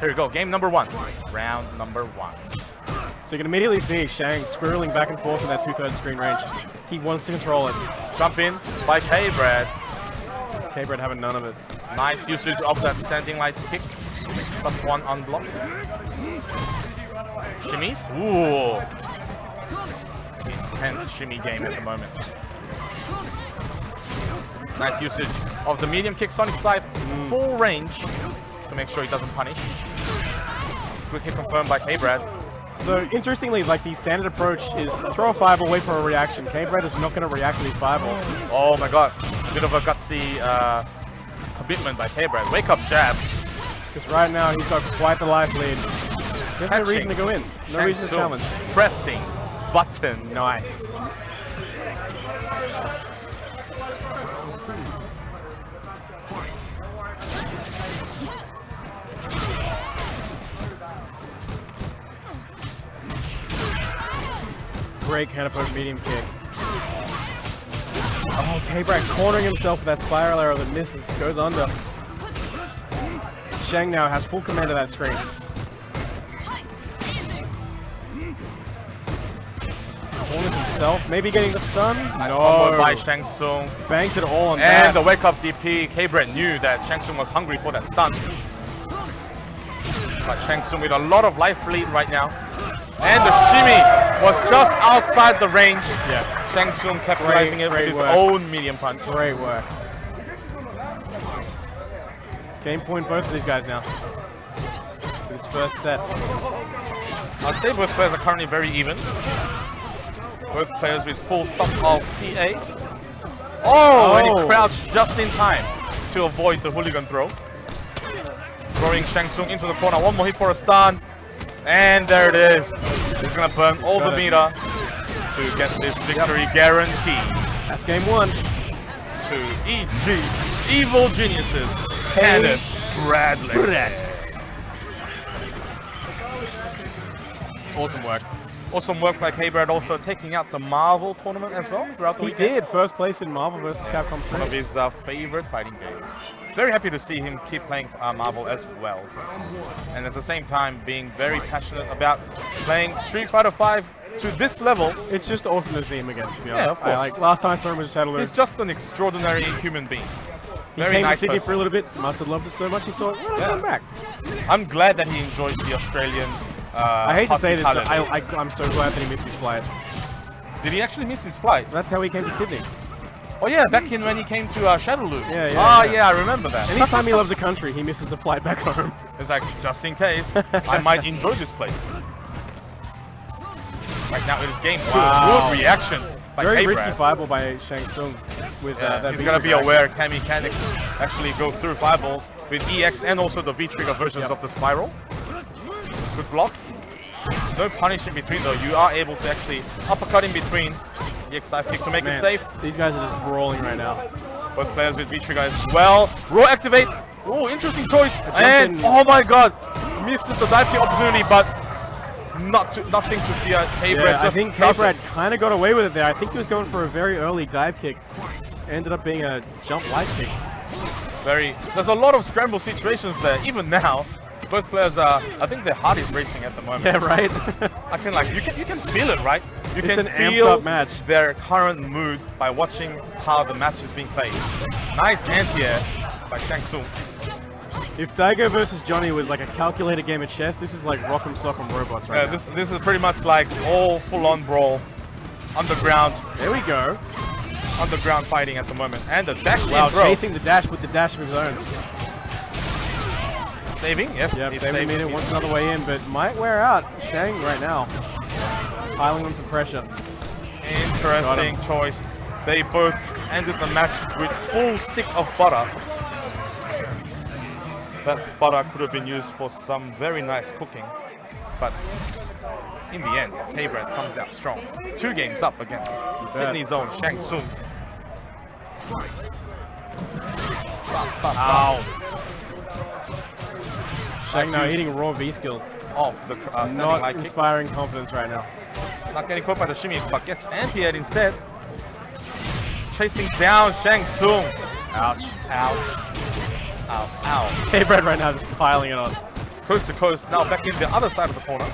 Here we go, game number one. Round number one. So you can immediately see Shang squirreling back and forth in that two-thirds screen range. He wants to control it. Jump in by K-Brad. K-Brad having none of it. Nice usage of that standing light kick. Plus one unblocked. Shimmies. Ooh. Intense shimmy game at the moment. Nice usage of the medium kick Sonic Scythe. Mm. Full range to make sure he doesn't punish. Quick hit confirmed by K-Brad. So interestingly, like the standard approach is throw a fireball, wait for a reaction. K-Brad is not going to react to these fireballs. Oh my god. a Bit of a gutsy uh, commitment by K-Brad. Wake up jab. Because right now he's got quite the life lead. There's no Catching. reason to go in. No Shang reason to challenge. Pressing buttons. Nice. Great counterpoint medium kick. Oh, K-Brad cornering himself with that spiral arrow that misses, goes under. Shang now has full command of that screen. Corners himself, maybe getting the stun? No. by Shang Tsung. Banked it all on And the wake up DP, K-Brad knew that Shang Tsung was hungry for that stun. But Shang Tsung with a lot of life lead right now. And the shimmy was just outside the range. Yeah, Shang Tsung capitalizing Great, it with great his work. own medium punch. great work. Game point both of these guys now. For this first set. I'd say both players are currently very even. Both players with full stock of CA. Oh, and Oh. he crouched just in time to avoid the hooligan throw. Throwing Shang Tsung into the corner. One more hit for a stun. And there it is. He's gonna burn all Got the meter to get this victory guaranteed That's game one. to EG Evil Geniuses. Kenneth Bradley. Awesome work. Awesome work by K-Brad also taking out the Marvel tournament as well throughout the He weekend. did first place in Marvel vs. Capcom One of his uh, favorite fighting games. Very happy to see him keep playing uh, Marvel as well. And at the same time being very passionate about playing Street Fighter V to this level. It's just awesome to see him again, to be honest. Yeah, of I, course. like last time I saw him was Shadowloo. He's just an extraordinary human being. He Very came nice to Sydney person. for a little bit, must have loved it so much he thought, well, Yeah. come back. I'm glad that he enjoys the Australian uh, I hate to say this, but I. I, I'm so glad that he missed his flight. Did he actually miss his flight? That's how he came to Sydney. Oh yeah, back in when he came to uh, Shadowloo. Yeah, yeah, Ah, yeah. yeah, I remember that. Anytime he loves a country, he misses the flight back home. It's like, just in case, I might enjoy this place. Right now it is game two. Wow. Good reactions by Very risky fireball by Shang Tsung with uh, Yeah, that he's V got to be trigger. aware can actually go through fireballs with EX and also the V-trigger versions Yep. of the spiral. Good blocks. No punish in between though. You are able to actually uppercut in between. EX side kick to make Man, it safe. These guys are just rolling right now. Both players with V-trigger as well. Raw activate. Oh, interesting choice. And in. oh my god, misses the dive kick opportunity, but not to, nothing to fear. K-Brad Yeah, I think K-Brad kind of got away with it there. I think he was going for a very early dive kick. Ended up being a jump light kick. Very. There's a lot of scramble situations there. Even now, both players are. I think their heart is racing at the moment. Yeah, right? I can like you can you can feel it, right? You It's can an feel up match. their current mood by watching how the match is being played. Nice anti-air by Shang Tsung. if Daigo versus Johnny was like a calculated game of chess, this is like Rock'em Sock'em Robots right now. this this is pretty much like all full-on brawl, underground, There we go. underground fighting at the moment, and the dash Wow, chasing the dash with the dash of his own. saving. Yes, Yep, he's saving saving. minute, wants another way in, but might wear out. Shang right now. Piling on some pressure. Interesting choice. They both ended the match with full stick of butter. That butter could have been used for some very nice cooking, but in the end, K-Brad comes out strong. Two games up again. Sydney's own Shang Tsung. Ow. Shang now use eating raw V skills. Off the uh, Not high kick. inspiring confidence right now. Not getting caught by the shimmy, but gets anti-air instead. Chasing down Shang Tsung. Ouch. Ouch. Ow, ow. K-Brad right now just piling it on. coast to coast. Now back in the other side of the corner.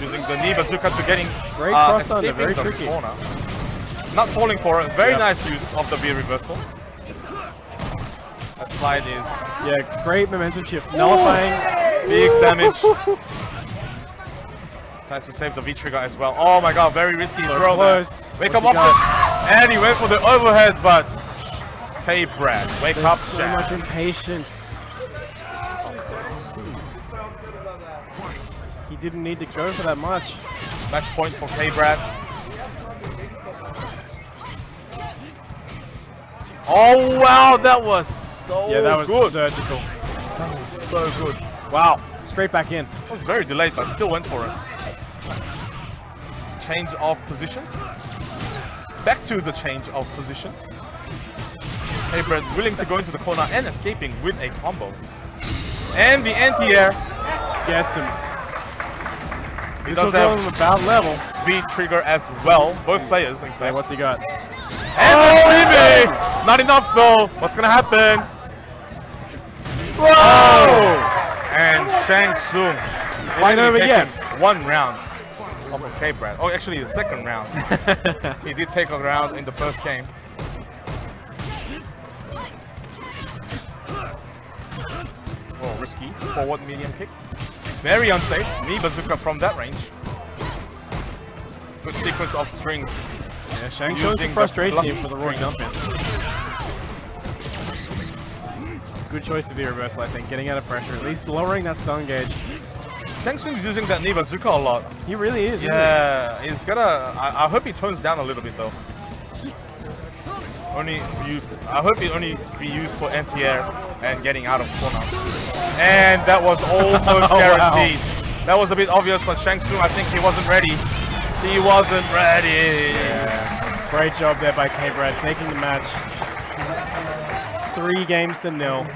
Using the knee bazooka to getting Great uh, cross under, escaping very tricky. corner. Not falling for it. Very Yep. nice use of the V reversal. Slide is Yeah, great momentum shift. Nullifying. big damage. Decides to save the V trigger as well. Oh my god, very risky So throw there. Wake What's up option. And he went for the overhead, but K-Brad, wake There's up, so Jack. much impatience. He didn't need to go for that much. Match point for K Brad. Oh wow, that was so Yeah, that was good. surgical. that was so good. Wow, straight back in. It was very delayed, but still went for it. Change of positions. Back to the change of positions. K-Brad willing to go into the corner and escaping with a combo. And the anti-air. Gets him. He This does was on have about level. V trigger as well. Both players, Hey, what's he got? And oh! Not enough though. What's gonna happen? Whoa! And Shang Tsung finally over again. one round of a K Brad. Oh, actually the second round. he did take a round in the first game. Oh, risky. Forward medium kick. Very unsafe. Knee bazooka from that range. Good sequence of strings. Yeah, Shang Using showing some the frustration for the string. jump in. Good choice to be reversal, I think. Getting out of pressure, at least lowering that stun gauge. Shang Tsung's using that knee bazooka a lot. He really is. Yeah, he's gonna. I, I hope he tones down a little bit though. Only you. I hope it only be used for anti-air and getting out of corner. And that was almost Oh, wow. guaranteed. That was a bit obvious, but Shang Tsung, I think he wasn't ready. He wasn't ready. Great job there by K-Brad, taking the match. Three games to nil.